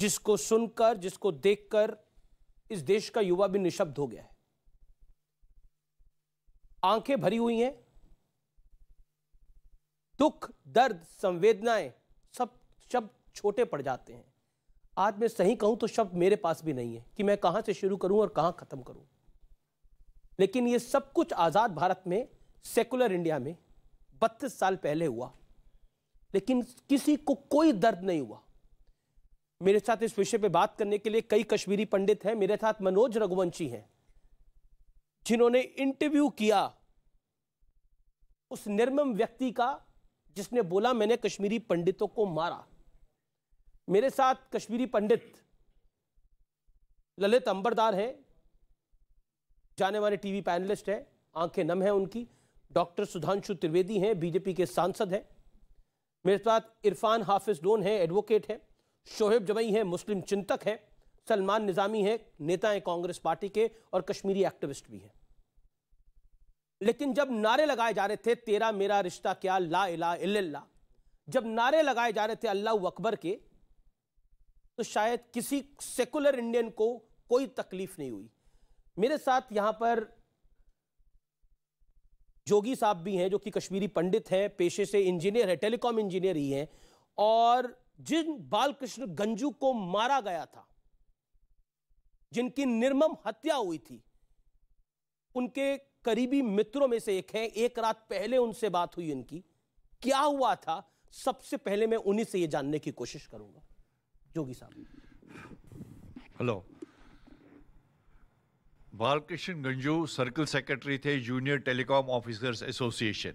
जिसको सुनकर, जिसको देखकर इस देश का युवा भी निशब्द हो गया है। आँखें भरी हुई हैं, दुख, दर्द, संवेदनाएँ सब शब्द छोटे पड़ जाते हैं। आज मैं सही कहूँ तो शब्द मेरे पास भी नहीं है कि मैं कहाँ से शुरू करूँ और कहाँ खत्म करूँ। लेकिन ये सब कुछ आज़ाद भारत में, सेकुलर इंडिया में बत्तीस साल पहले हुआ। लेकिन किसी को कोई दर्द नहीं हुआ। मेरे साथ इस विषय पे बात करने के लिए कई कश्मीरी पंडित हैं, मेरे साथ मनोज रघुवंशी हैं, जिन्होंने इंटरव्यू किया उस निर्मम व्यक्ति का, जिसने बोला मैंने कश्मीरी पंडितों को मारा। मेरे साथ कश्मीरी पंडित ललित अंबरदार हैं, जाने वाले टीवी पैनलिस्ट हैं, आँखें नम हैं उनकी। डॉक्टर सुधांशु त्रिवेदी हैं, बीजेपी के सांसद हैं। मेरे साथ इरफान हाफिज डोन है एडवोकेट है। शोहेब जमई है, मुस्लिम चिंतक है, सलमान निजामी है, नेता हैं कांग्रेस पार्टी के और कश्मीरी एक्टिविस्ट भी हैं। लेकिन जब नारे लगाए जा रहे थे, तेरा मेरा रिश्ता क्या, ला इला इल्लल्लाह, जब नारे लगाए जा रहे थे अल्लाह अकबर के तो शायद किसी सेकुलर इंडियन को कोई तकलीफ़ नहीं हुई। मेरे साथ यहाँ पर जोगी साहब भी हैं, जो कि कश्मीरी पंडित हैं, पेशे से इंजीनियर है, टेलीकॉम इंजीनियर ही हैं, और जिन बालकृष्ण गंजू को मारा गया था, जिनकी निर्मम हत्या हुई थी, उनके करीबी मित्रों में से एक है। एक रात पहले उनसे बात हुई इनकी। क्या हुआ था? सबसे पहले मैं उन्हीं से यह जानने की कोशिश करूँगा। जोगी साहब। Hello. Balkrishna Ganju circle secretary थे, जूनियर टेलीकॉम ऑफिसर्स एसोसिएशन।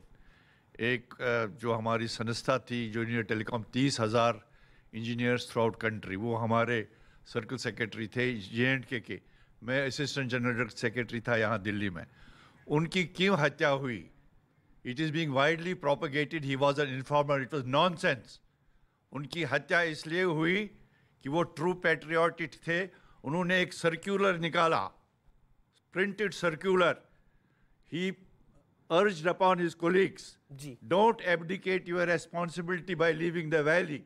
एक जो हमारी संस्था थी, जूनियर टेलीकॉम तीस हज़ार इंजीनियर्स थ्रू आउट कंट्री वो हमारे सर्कल सेक्रेटरी थे जे एंड के के। मैं असिस्टेंट जनरल सेक्रेटरी था यहाँ दिल्ली में। उनकी क्यों हत्या हुई? It is being widely propagated he was an informer it was nonsense उनकी हत्या इसलिए हुई कि वो ट्रू पैट्रियाटिक थे उन्होंने एक सर्क्यूलर निकाला printed circular he urged upon his colleagues, don't abdicate your responsibility by leaving the valley.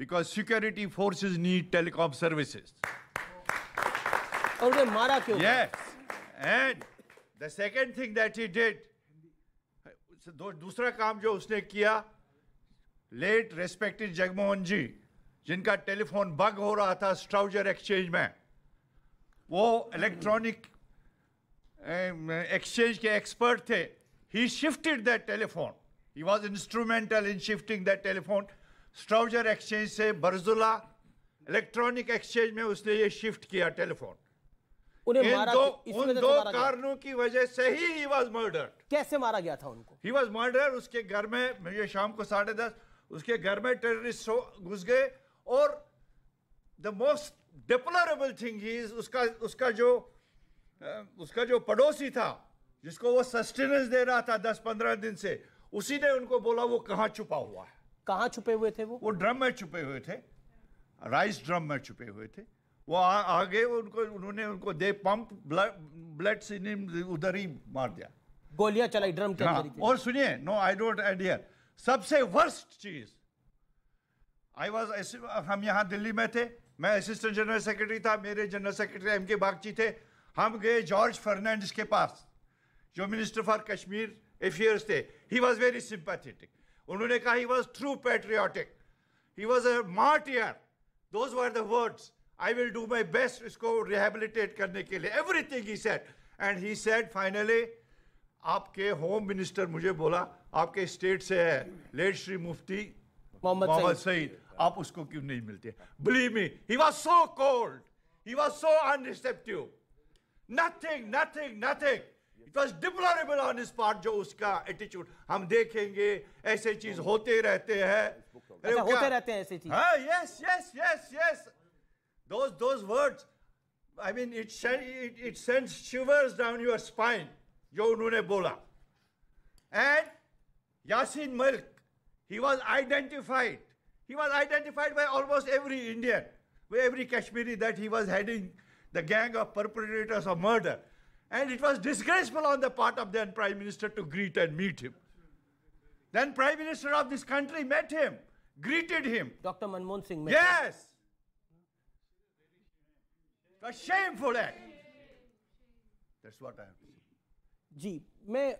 Because security forces need telecom services. Yes. And the second thing that he did, दूसरा काम जो उसने किया late respected Jagmohan जी जिनका telephone bug हो रहा था स्ट्राउजर exchange में वो इलेक्ट्रॉनिक एक्सचेंज के एक्सपर्ट थे he shifted that telephone he was instrumental in shifting that telephone Strowger exchange से बरजुला इलेक्ट्रॉनिक एक्सचेंज में उसने ये शिफ्ट किया टेलीफोन उन्हें दो, उन दो कारणों की वजह से ही ही वाज मर्डर्ड कैसे मारा गया था उनको? ही वाज मर्डर उसके घर में मुझे शाम को साढ़े दस उसके घर में टेररिस्ट घुस गए और the most deplorable thing is उसका उसका जो उसका जो पड़ोसी था जिसको वो सस्टेनेंस दे रहा था दस पंद्रह दिन से उसी ने उनको बोला वो कहाँ छुपा हुआ है? कहाँ छुपे हुए थे वो? वो ड्रम में छुपे हुए थे राइस ड्रम में छुपे हुए थे। वो आ, आगे उनको उन्होंने उनको दे पंप ब्लड ब्लड से उधर ही मार दिया। गोलियाँ चलाई ड्रम के हाँ, और सुनिए नो आई डोंट आइडिया सबसे वर्स्ट चीज़ आई वाज हम यहाँ दिल्ली में थे मैं असिस्टेंट जनरल सेक्रेटरी था मेरे जनरल सेक्रेटरी एम के बागची थे। हम गए जॉर्ज फर्नांडिस के पास जो मिनिस्टर फॉर कश्मीर अफेयर्स थे। ही वॉज़ वेरी सिंपैथेटिक उन्होंने कहा he was true patriotic he was a martyr those were the words I will do my best इसको रिहेबिलिटेट करने के लिए. Everything he said and he said finally आपके home minister मुझे बोला आपके स्टेट से है लेट श्री मुफ्ती मोहम्मद सईद आप उसको क्यों नहीं मिलते? Believe me he was so cold he was so unreceptive nothing nothing nothing it deplorable on इस जो उसका एटीट्यूड हम देखेंगे ऐसे चीज़ होते रहते हैं। अच्छा, होते रहते हैं ऐसे चीज़। हाँ yes yes yes yes those those words I mean it it it sends shivers down your spine जो उन्होंने बोला। And Yasin Malik he was identified he was identified by almost every Indian every Kashmiri that he was heading the gang of perpetrators of murder and it was disgraceful on the part of then Prime Minister to greet and meet him. Then Prime Minister of this country met him, greeted him. Dr. Manmohan Singh Yes. A shameful act. That's what I have to say. जी मैं